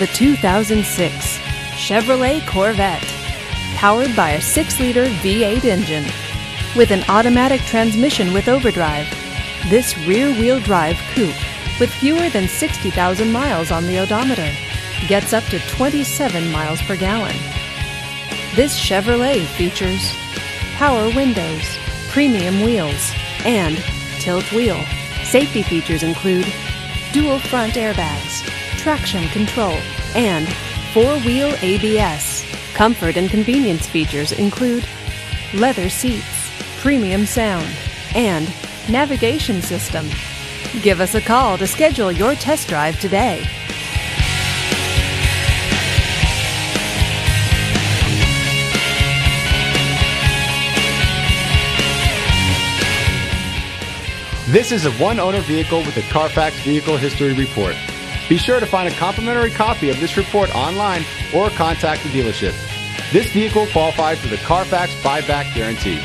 the 2006 Chevrolet Corvette. Powered by a 6 liter V8 engine. With an automatic transmission with overdrive, this rear wheel drive coupe, with fewer than 60,000 miles on the odometer, gets up to 27 miles per gallon. This Chevrolet features power windows, premium wheels, and tilt wheel. Safety features include dual front airbags, traction control, and four wheel ABS. Comfort and convenience features include leather seats, premium sound, and navigation system. Give us a call to schedule your test drive today. This is a one owner vehicle with a Carfax Vehicle History Report. Be sure to find a complimentary copy of this report online or contact the dealership. This vehicle qualifies for the Carfax buyback guarantee.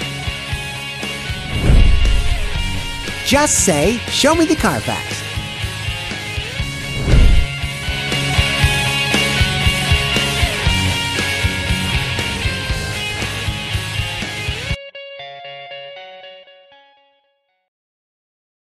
Just say, Show me the Carfax.